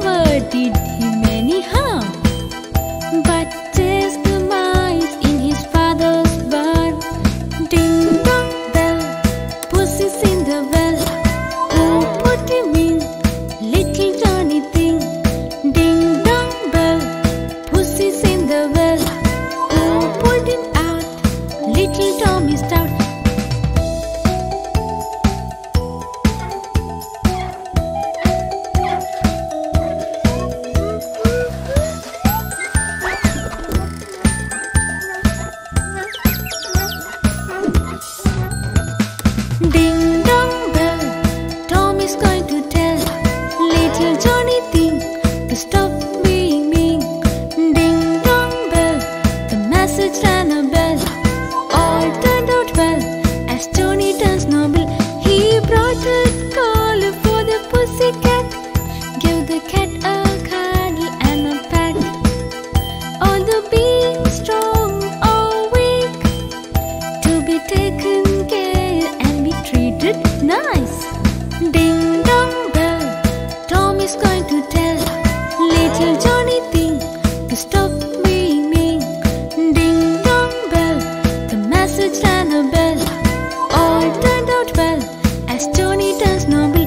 vờ thì dance no number tantas nombres.